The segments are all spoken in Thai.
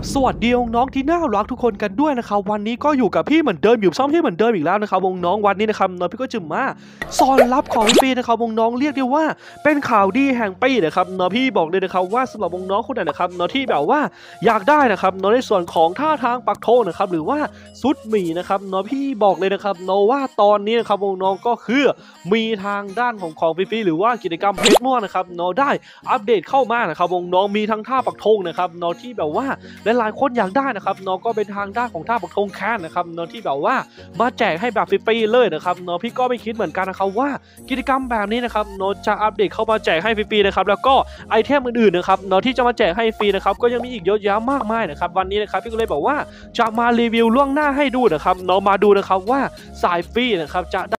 บสวัสดีน้องที่น่ารักทุกคนกันด้วยนะครับวันนี้ก็อยู่กับพี่เหมือนเดิมอยู่ช่องพี่เหมือนเดิมอีกแล้วนะครับวงน้องวันนี้นะครับน้องพี่ก็จะมาสอนรับของฟรีนะครับวงน้องเรียกได้ว่า เป็นข่าวดีแห่งปีนะครับน้องพี่บอกเลยนะครับว่าสำหรับวงน้องคนไหนนะครับน้องที่แบบว่าอยากได้นะครับน้องในส่วนของท่าทางปักโทนะครับหรือว่าซุดหมีนะครับน้องพี่บอกเลยนะครับน้องว่าตอนนี้นะครับวงน้องก็คือมีทางด้านของของฟรีหรือว่ากิจกรรมเพชรม่วงนะครับน้องได้อัปเดตเข้ามานะครับวงน้องมีทั้งท่าปักธงนะครับน้องที่แบบว่าหลายคนอยากได้นะครับน้องก็เป็นทางด้านของท่าปักธงแค้นนะครับน้องที่แบบว่ามาแจกให้แบบฟรีๆเลยนะครับน้องพี่ก็ไม่คิดเหมือนกันนะครับว่ากิจกรรมแบบนี้นะครับน้องจะอัปเดตเข้ามาแจกให้ฟรีๆนะครับแล้วก็ไอเทมอื่นๆนะครับน้องที่จะมาแจกให้ฟรีนะครับก็ยังมีอีกเยอะแยะมากมายนะครับวันนี้นะครับพี่ก็เลยบอกว่าจะมารีวิวล่วงหน้าให้ดูนะครับน้องมาดูนะครับว่าสายฟรีนะครับจะได้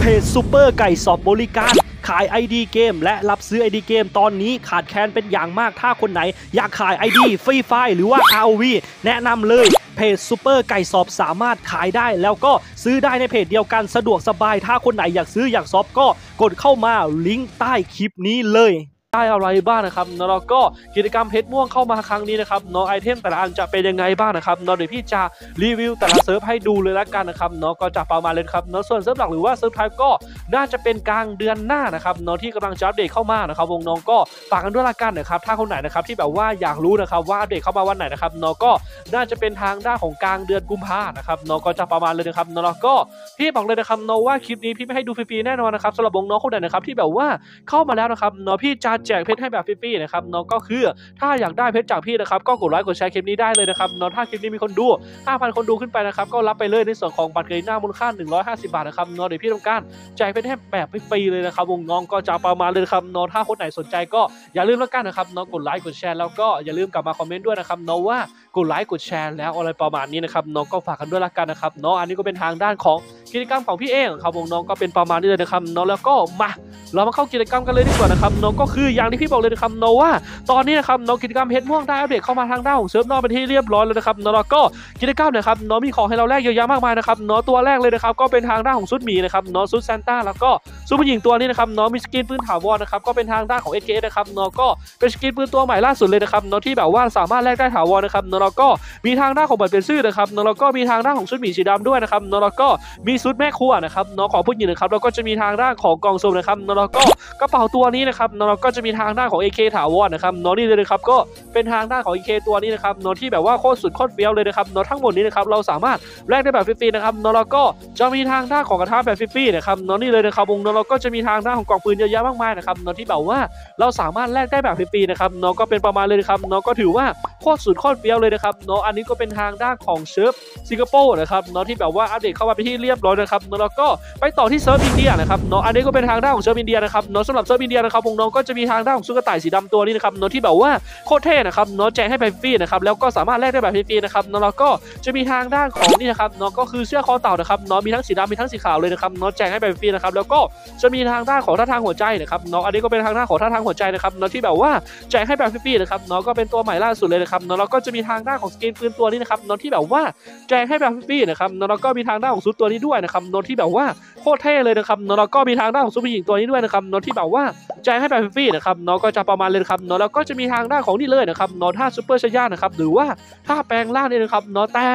เพจซูเปอร์ไก่สอบบริการ ขาย ID เกม และรับซื้อ ID เกม ตอนนี้ขาดแคลนเป็นอย่างมากถ้าคนไหน อยากขาย ID Free Fire หรือว่า ROV แนะนำเลยเพจซูเปอร์ไก่สอบสามารถขายได้ แล้วก็ซื้อได้ในเพจเดียวกันสะดวกสบายถ้าคนไหนอยากซื้ออยากซอบก็กดเข้ามาลิงก์ใต้คลิปนี้เลย ได้อะไรบ้างนะครับแล้วก็กิจกรรมเพชรม่วงเข้ามาครั้งนี้นะครับน้องไอเทมแต่ละอันจะเป็นยังไงบ้างนะครับน้องเดี๋ยวพี่จะรีวิวแต่ละเซิร์ฟให้ดูเลยละกันนะครับน้องก็จะประมาณเลยครับน้องส่วนเซิร์ฟหลักหรือว่าเซิร์ฟไทยก็น่าจะเป็นกลางเดือนหน้านะครับน้องที่กำลังจะอัปเดตเข้ามานะครับวงน้องก็ฝากกันด้วยละกันนะครับถ้าคนไหนนะครับที่แบบว่าอยากรู้นะครับว่าอัปเดตเข้ามาวันไหนนะครับน้องก็น่าจะเป็นทางด้านของกลางเดือนกุมภานะครับน้องก็จะประมาณเลยนะครับน้องก็พี่บอกเลยนะครับน้องว่าคลิปนี้พี่ไม่ให้ดูฟรีๆแน่นอนนะครับสำหรับวงน้องคนไหนนะครับที่แบบว่าเข้ามาแล้วนะครับน้องพี่จะแจกเพชรให้แบบฟรีๆนะครับน้องก็คือถ้าอยากได้เพชรจากพี่นะครับก็กดไลค์กดแชร์คลิปนี้ได้เลยนะครับน้องถ้าคลิปนี้มีคนดู 5,000 คนดูขึ้นไปนะครับก็รับไปเลยในส่วนของบัตรเครดิตหน้ามูลค่า 150 บาทนะครับน้องเดี๋ยวพี่ต้องการแจกเพชรให้แบบฟรีๆเลยนะครับวงน้องก็จะประมาณเลยนะครับน้องถ้าคนไหนสนใจก็อย่าลืมแล้วกันนะครับน้องกดไลค์กดแชร์แล้วก็อย่าลืมกลับมาคอมเมนต์ด้วยนะครับน้องว่ากดไลค์กดแชร์แล้วอะไรประมาณนี้นะครับน้องก็ฝากกันด้วยละกันนะครับน้องอันนี้ก็เป็นทางด้านของกิจกรรมของพี่เองครับวงน้องก็เป็นประมาณนี้เลยนะครับน้องแล้วก็มา เรามาเข้ากิจกรรมกันเลยดีกว่านะครับน้องก็คืออย่างที่พี่บอกเลยนะครับน้องว่า ตอนนี้นะครับน้องกิจกรรมเพชรม่วงได้อัปเดตเข้ามาทางด้านของเซิร์ฟนอกเป็นที่เรียบร้อยแล้วนะครับน้องแล้วก็กิจกรรมนะครับน้องมีของให้เราแลกเยอะแยะมากมายนะครับน้องตัวแรกเลยนะครับก็เป็นทางด้านของชุดหมีนะครับน้องชุดซานต้าแล้วก็ชุดผู้หญิงตัวนี้นะครับน้องมีสกินปืนถาวรนะครับก็เป็นทางด้านของ SKS นะครับน้องก็เป็นสกินปืนตัวใหม่ล่าสุดเลยนะครับน้องที่แบบว่าสามารถแลกได้ถาวรนะครับน้องแล้วก็มีทางด้านของบัตรเปลี่ยนชื่อนะครับน้องแล้วก็มีทางด้านของชุดหมีสีดำด้วยนะครับน้องแล้วก็มีชุดแม่ครัวนะครับน้องของผู้หญิงนะครับแล้วก็จะมีทางด้านของกองโซมนะครับน้องแล้วก็กระเป๋าตัวนี้นะครับน้องก็จะมีทางด้านของ AK ถาวรนะครับน้องนี่เลยนะครับก็เป็นทางด้านของ AK ตัวนี้นะครับน้องที่แบบว่าโคตรสุดโคตรเฟี้ยวเลยนะครับน้องทั้งหมดนี้นะครับเราสามารถแลกได้แบบฟรีๆนะครับน้องแล้วก็จะมีทางด้านของกระทะแบบฟรีๆนะครับน้องนี่เลยนะครับวงน้องเราก็จะมีทางด้านของกล่องปืนเยอะแยะมากมายนะครับน้องที่แบบว่าเราสามารถแลกได้แบบฟรีๆนะครับน้องก็เป็นประมาณเลยนะครับน้องก็ถือว่าโคตรสุดโคตรเฟี้ยวเลยนะครับน้องอันนี้ก็เป็นทางด้านของเซิร์ฟสิงคโปร์นะครับน้องที่แบบว่าอัปเดตเข้ามาเป็นที่เรียบร้อยนะครับนอแล้วก็ไปต่อที่เซิร์ฟอินเดียนะครับนออันนี้ก็เป็นทางด้านของเซิร์ฟอินเดียียนะครับเน้องสำหรับเซิร์ฟอินเดียนะครับวงน้องก็จะมีทางด้านของชุดกระต่ายสีดำตัวนี้นะครับเน้องที่แบบว่าโคตรเท่นะครับเน้องแจกให้แบบฟรีนะครับแล้วก็สามารถแลกได้แบบฟรีนะครับเน้องแล้วก็จะมีทางด้านของนี่นะครับเน้องก็คือเสื้อคอเต่านะครับเน้องมีทั้งสีดำมีทั้งสีขาวเลยนะครับเน้องแจกให้แบบฟรีนะครับแล้วก็จะมีทางด้านของท่าทางหัวใจนะครับเน้องอันนี้ก็เป็นทางด้านของท่าทางหัวใจนะครับเน้องที่แบบว่าแจกให้แบบฟรีนะครับเน้องก็เป็นตัวใหม่ล่าสุดเลยนะครับเน้องแล้วก็จะมีทางด้านของสกินปืนตัวนี้นะครับเน้องที่แบบว่าแจกให้แบบฟรีนะครับเน้องแล้วก็มีทางด้านของชุดตัวนี้ด้วยนะครับเน้องที่แบบว่าโคตรเท่เลยนะครับเน้องแล้วก็มีทางด้านของซุปเปอร์หญิงตัวนี้ด้วยนะครับน้องที่แบบว่าแจกให้แบบฟรีๆนะครับน้องก็จะประมาณเลยนะครับน้องแล้วก็จะมีทางด้านของนี่เลยนะครับน้องท่าซุปเปอร์ไซย่านะครับหรือว่าท่าแปลงร่างนี่นะครับน้องแต่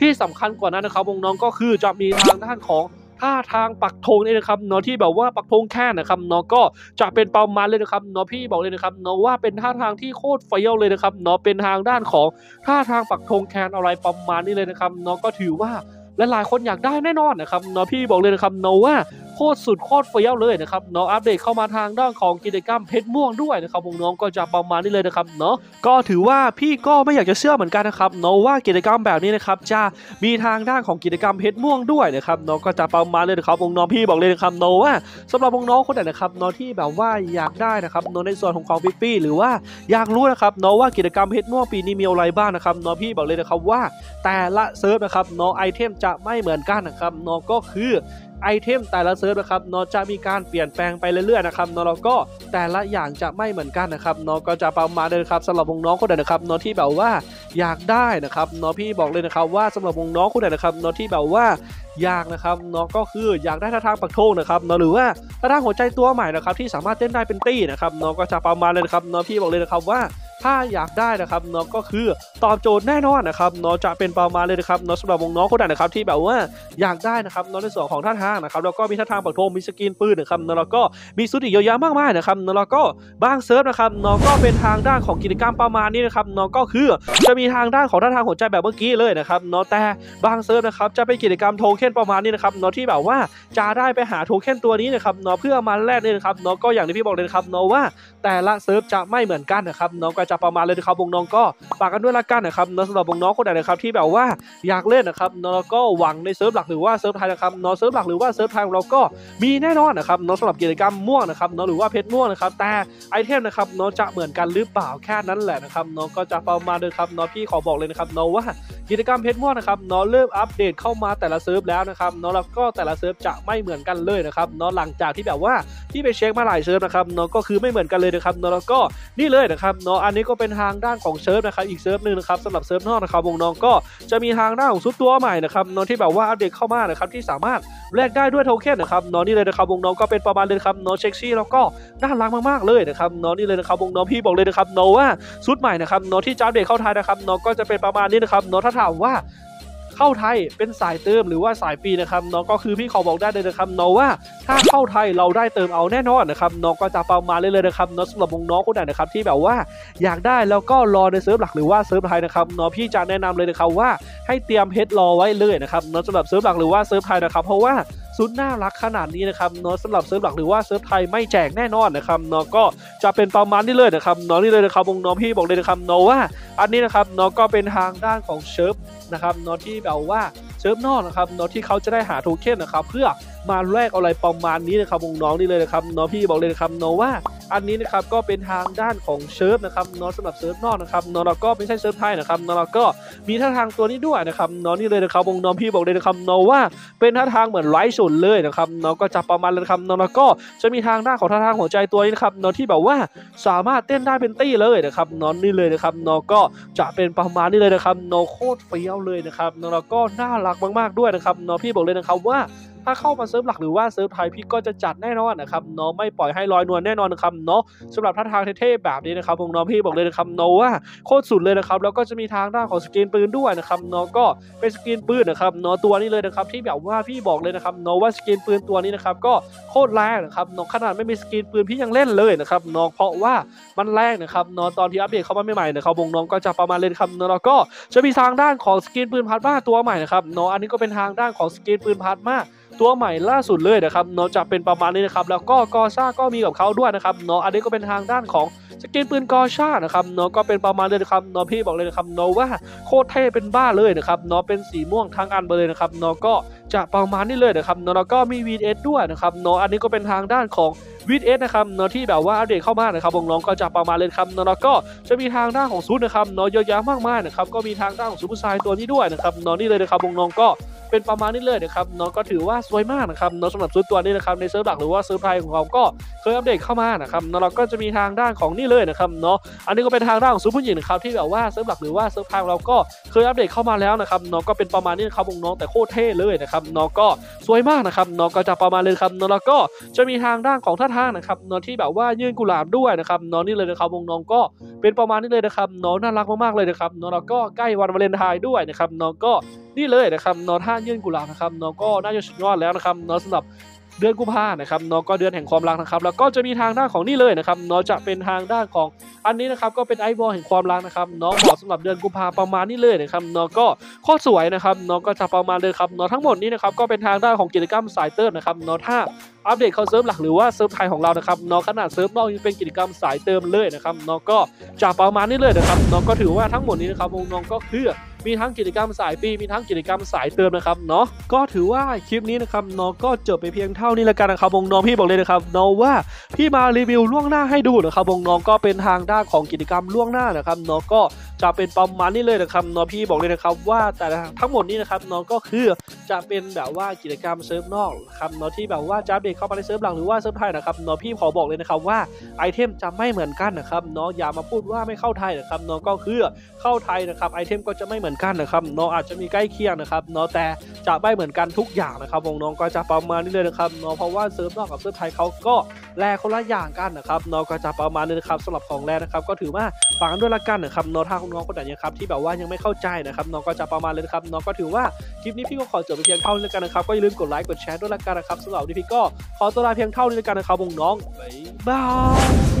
ที่สำคัญกว่านั้นนะครับวงน้องก็คือจะมีทางด้านของท่าทางปักธงนี่นะครับเนาะที่แบบว่าปักธงแคลนนะครับเนาะก็จะเป็นประมาณเลยนะครับเนาะพี่บอกเลยนะครับเนาะว่าเป็นท่าทางที่โคตรเฟี้ยวเลยนะครับเนาะเป็นทางด้านของท่าทางปักธงแคนอะไรประมาณนี้เลยนะครับเนาะก็ถือว่าหลายๆคนอยากได้แน่นอนนะครับเนาะพี่บอกเลยนะครับเนาะว่าโคตรสุดโคตรเฟี้ยวเลยนะครับเนาะอัปเดตเข้ามาทางด้านของกิจกรรมเพชรม่วงด้วยนะครับวงน้องก็จะประมาณนี้เลยนะครับเนาะก็ถือว่าพี่ก็ไม่อยากจะเชื่อเหมือนกันนะครับเนาะว่ากิจกรรมแบบนี้นะครับจะมีทางด้านของกิจกรรมเพชรม่วงด้วยนะครับน้องก็จะประมาณเลยนะครับวงน้องพี่บอกเลยนะครับโนว่าสำหรับวงน้องคนไหนนะครับน้องที่แบบว่าอยากได้นะครับน้องในส่วนของของฟิฟี่หรือว่าอยากรู้นะครับน้องว่ากิจกรรมเพชรม่วงปีนี้มีอะไรบ้างนะครับน้องพี่บอกเลยนะครับว่าแต่ละเซิร์ฟนะครับน้องไอเทมจะไม่เหมือนกันนะครับน้องก็คือ ไอเทมแต่ละเซิร์ฟนะครับเนาะจะมีการเปลี่ยนแปลงไปเรื่อยๆนะครับเนาะแล้วก็แต่ละอย่างจะไม่เหมือนกันนะครับเนาะก็จะประมาณเลยนครับสำหรับวงน้องคนไหนนะครับเนาะที่แบบว่าอยากได้นะครับเนาะพี่บอกเลยนะครับว่าสำหรับวงน้องคนไหนนะครับเนาะที่แบบว่าอยากนะครับเนาะก็คืออยากได้ท่าทางปักธงนะครับเนาะหรือว่าท่าทางหัวใจตัวใหม่นะครับที่สามารถเต้นได้เป็นตี้นะครับเนาะก็จะประมาณเลยนะครับเนาะพี่บอกเลยนะครับว่า ถ้าอยากได้นะครับเนาะก็คือตอบโจทย์แน่นอนนะครับเนาะจะเป็นประมาณเลยนะครับเนาะสำหรับวงน้องคนไหนนะครับที่แบบว่าอยากได้นะครับเนาะในส่วนของท่าทางนะครับแล้วก็มีท่าทางปักธงมีสกินปืนนะครับเนาะแล้วก็มีชุดอีกเยอะแยะมากมายนะครับเนาะแล้วก็บางเซิร์ฟนะครับเนาะก็เป็นทางด้านของกิจกรรมประมาณนี้นะครับเนาะก็คือจะมีทางด้านของท่าทางหัวใจแบบเมื่อกี้เลยนะครับเนาะแต่บางเซิร์ฟนะครับจะเป็นกิจกรรมโทเค็นประมาณนี้นะครับเนาะที่แบบว่าจะได้ไปหาโทเค็นตัวนี้นะครับเนาะเพื่อมาแลกเนี่ยนะครับเนาะก็อย่างที่พี่บอกเลยครับเนาะว่าแต่ละเซิร์ฟจะไม่เหมือนกันนะครับน้องก็จะประมาณเลยนะครับวงน้องก็ฝากกันด้วยละกันนะครับน้องสำหรับวงน้องคนไหนนะครับที่แบบว่าอยากเล่นนะครับน้องแล้วก็หวังในเซิร์ฟหลักหรือว่าเซิร์ฟไทยนะครับน้องเซิร์ฟหลักหรือว่าเซิร์ฟไทยของเราก็มีแน่นอนนะครับน้องสำหรับกิจกรรมม่วงนะครับน้องหรือว่าเพชรม่วงนะครับแต่ไอเทมนะครับน้องจะเหมือนกันหรือเปล่าแค่นั้นแหละนะครับน้องก็จะประมาณเลยครับน้องพี่ขอบอกเลยนะครับน้องว่า กิจกรรมเพชรม่วงนะครับเนาะเริ่มอัปเดตเข้ามาแต่ละเซิร์ฟแล้วนะครับเนาะแล้วก็แต่ละเซิร์ฟจะไม่เหมือนกันเลยนะครับเนาะหลังจากที่แบบว่าที่ไปเช็คมาหลายเซิร์ฟนะครับเนาะก็คือไม่เหมือนกันเลยนะครับเนาะแล้วก็นี่เลยนะครับเนาะอันนี้ก็เป็นทางด้านของเซิร์ฟนะครับอีกเซิร์ฟหนึ่งนะครับสำหรับเซิร์ฟนอกนะครับวงน้องก็จะมีทางด้านของชุดตัวใหม่นะครับเนาะที่แบบว่าอัปเดตเข้ามานะครับที่สามารถแลกได้ด้วยโทเค็นนะครับเนาะนี่เลยนะครับวงน้องก็เป็นประมาณเลยครับเนาะเซ็กซี่แล้วก็น่ารักมากๆเลยนะครับเนาะนี่เลยนะครับวงน้องพี่บอกเลยนะครับเนาะว่าชุดใหม่นะครับเนาะที่จะอัปเดตเข้าไทยนะครับเนาะก็จะเป็นประมาณนี้นะครับเนาะถ้าถามว่าเข้าไทยเป็นสายเติมหรือว่าสายฟรีนะครับน้องก็คือพี่ขอบอกได้เลยนะครับน้องว่าถ้าเข้าไทยเราได้เติมเอาแน่นอนนะครับน้องก็จะประมาณเลยเลยนะครับน้องสำหรับวงน้องคนไหนนะครับที่แบบว่าอยากได้แล้วก็รอในเซิร์ฟหลักหรือว่าเซิร์ฟไทยนะครับน้องพี่จะแนะนำเลยนะครับว่าให้เตรียมเพชรรอไว้เลยนะครับน้องสำหรับเซิร์ฟหลักหรือว่าเซิร์ฟไทยนะครับเพราะว่า ชุดน่ารักขนาดนี้นะครับเนาะสำหรับเซิร์ฟหลักหรือว่าเซิร์ฟไทยไม่แจกแน่นอนนะครับเนาะก็จะเป็นประมาณนี้เลยนะครับเนาะนี่เลยนะครับวงน้องพี่บอกเลยนะครับเนาะว่า อันนี้นะครับเนาะก็เป็นทางด้านของเซิร์ฟนะครับเนาะที่แบบว่าเซิร์ฟนอกนะครับเนาะที่เขาจะได้หาโทเค็นนะครับเพื่อมาแลกอะไรประมาณนี้นะครับวงน้องนี่เลยนะครับเนาะพี่บอกเลยนะครับเนาะว่า อันนี้นะครับก็เป็นทางด้านของเซิร์ฟนะครับนาะสำหรับเซิร์ฟนอกนะครับนาะแล้วก็ไม่ใช่เซิร์ฟไทยนะครับนาะแล้วก็มีท่าทางตัวนี้ด้วยนะครับนาะนี่เลยนะครับวงน้องพี่บอกเลยนะครับนาะว่าเป็นท่าทางเหมือนไร้สุดเลยนะครับนาะก็จะประมาณเลยนะครับนาะแล้วก็จะมีทางด้านของท่าทางหัวใจตัวนี้นะครับนาะที่แบบว่าสามารถเต้นได้เป็นตี้เลยนะครับนาะนี่เลยนะครับนาะก็จะเป็นประมาณนี้เลยนะครับนาะโคตรเฟี้ยวเลยนะครับนาะแล้วก็น่ารักมากๆด้วยนะครับนาะพี่บอกเลยนะครับว่า ถ้าเข้ามาเซิร์ฟหลักหรือว่าเซิร์ฟไทยพี่ก็จะจัดแน่นอนนะครับเนาะไม่ปล่อยให้ลอยนวลแน่นอนนะครับเนาะสำหรับท่าทางเท่ๆแบบนี้นะครับผมเนาะพี่บอกเลยนะครับเนาะว่าโคตรสุดเลยนะครับแล้วก็จะมีทางด้านของสกินปืนด้วยนะครับเนาะก็เป็นสกินปืนนะครับเนาะตัวนี้เลยนะครับที่แบบว่าพี่บอกเลยนะครับเนาะว่าสกินปืนตัวนี้นะครับก็โคตรแรงนะครับเนาะขนาดไม่มีสกินปืนพี่ยังเล่นเลยนะครับเนาะเพราะว่ามันแรงนะครับเนาะตอนที่อัปเดตเข้ามาใหม่ๆนะครับวงน้องก็จะประมาณเลยนะครับเนาะแล้วก็จะมีทางด้านของสกินปืนพาร์ทมาตัวใหม่นะครับเนาะอันนี้ก็เป็นทางด้านของสกินปืนพาร์ทมาตัวใหม่ล่าสุดเลยนะครับเนาะจะเป็นประมาณนี้นะครับแล้วก็ Groza ก็มีกับเขาด้วยนะครับเนาะอันนี้ก็เป็นทางด้านของ สกินปืน Groza นะครับเนาะก็เป็นประมาณเลยนะครับเนาะพี่บอกเลยนะครับเนาะว่าโคตรเท่เป็นบ้าเลยนะครับเนาะเป็นสีม่วงทั้งอันไปเลยนะครับเนาะก็จะประมาณนี้เลยนะครับเนาะแล้วก็มี VS ด้วยนะครับเนาะอันนี้ก็เป็นทางด้านของ VS นะครับเนาะที่แบบว่าอัปเดตเข้ามานะครับวงน้องก็จะประมาณเลยครับเนาะแล้วก็จะมีทางด้านของชุดนะครับเนาะเยอะแยะมากมายนะครับก็มีทางด้านของซูเปอร์ไซน์ตัวนี้ด้วยนะครับเนาะนี่เลยนะครับวงน้องก็เป็นประมาณนี้เลยนะครับเนาะก็ถือว่าสวยมากนะครับเนาะสำหรับชุดตัวนี้นะครับในเซิร์ฟหลักหรือว่าเซิร์ฟไทยของเราก็เคยอัปเดตเข้ามานะครับเนาะเราก็จะมีทางด้านของนี่เลยนะครับเนาะอันนี้ก็เป็นทางด้านของชุดผู้หญิงนะครับที่แบบว่าเซิร์ฟหลักหรือว่าเซิร์ฟไทยของเราก็เคยอัปเดตเข้ามาแล้วนะครับเนาะก็เป็นประมาณนี้นะครับวงน้องแต่โคตรเท่เลยนะครับเนาะก็สวยมากนะครับเนาะก็จะประมาณเลยครับเนาะแล้วก็จะมีทางด้านของท่าทางนะครับเนาะที่แบบว่ายื่นกุหลาบด้วยนะครับเนาะนี่เลยนะครับวงน้องก็เป็นประมาณนี้เลยนะครับเนาะน่ารักมากๆเลยนะครับเนาะแล้วก็ใกล้วันวาเลนไทน์ด้วยนะครับเนาะก็นี่เลยนะครับเนาะท่ายื่นกุหลาบนะครับเนาะก็น่าจะสุดยอดแล้วนะครับเนาะสำหรับ เดือนกุมภานะครับเนาะก็เดือนแห่งความรักนะครับ แล้วก็จะมีทางด้านของนี่เลยนะครับเนาะจะเป็นทางด้านของอันนี้นะครับก็เป็น ice wall แห่งความรักนะครับเนาะเหมาะสำหรับเดือนกุมภาประมาณนี้เลยนะครับเนาะก็โคตรสวยนะครับเนาะก็จะประมาณเลยครับเนาะทั้งหมดนี้นะครับก็เป็นทางด้านของกิจกรรมสายเติร์ดนะครับเนาะถ้า อัปเดตเข้าเซิร์ฟหลักหรือว่าเซิร์ฟไทยของเรานะครับเนาะขนาดเซิร์ฟนอกยังเป็นกิจกรรมสายเติมเลยนะครับเนาะก็จะประมาณนี้เลยนะครับเนาะก็ถือว่าทั้งหมดนี้นะครับวงน้องก็คือมีทั้งกิจกรรมสายฟรีมีทั้งกิจกรรมสายเติมนะครับเนาะก็ถือว่าคลิปนี้นะครับเนาะก็จบไปเพียงเท่านี้แล้วกันนะครับวงน้องพี่บอกเลยนะครับเนาะว่าพี่มารีวิวล่วงหน้าให้ดูนะครับวงน้องก็เป็นทางด้านของกิจกรรมล่วงหน้านะครับเนาะก็ จะเป็นประมาณนี้เลยนะครับเนาะพี่บอกเลยนะครับว่าแต่ทั้งหมดนี้นะครับเนาะก็คือจะเป็นแบบว่ากิจกรรมเซิร์ฟนอกครับเนาะที่แบบว่าจะอัปเดตเข้ามาในเซิร์ฟหลักหรือว่าเซิร์ฟไทยนะครับเนาะพี่ขอบอกเลยนะครับว่าไอเทมจะไม่เหมือนกันนะครับเนาะอย่ามาพูดว่าไม่เข้าไทยนะครับเนาะก็คือเข้าไทยนะครับไอเทมก็จะไม่เหมือนกันนะครับเนาะอาจจะมีใกล้เคียงนะครับเนาะแต่จะไม่เหมือนกันทุกอย่างนะครับวงน้องก็จะประมาณนี้เลยนะครับเนาะเพราะว่าเซิร์ฟนอกกับเซิร์ฟไทยเขาก็แลคนละอย่างกันนะครับเนาะก็จะประมาณนี้นะครับสำหรับของแรนะครับก็ถือว่าฝากกันด้วยละกันนะครับเนาะถ้าน้องคนไหนนะครับที่แบบว่ายังไม่เข้าใจนะครับน้องก็จะประมาณเลยนะครับน้องก็ถือว่าคลิปนี้พี่ก็ขอจบไปเพียงเท่านี้แล้วกันนะครับก็อย่าลืมกดไลค์กดแชร์ด้วยละกันนะครับสำหรับวันนี้พี่ก็ขอตัวลาเพียงเท่านี้แล้วกันนะครับวงน้องบ๊ายบาย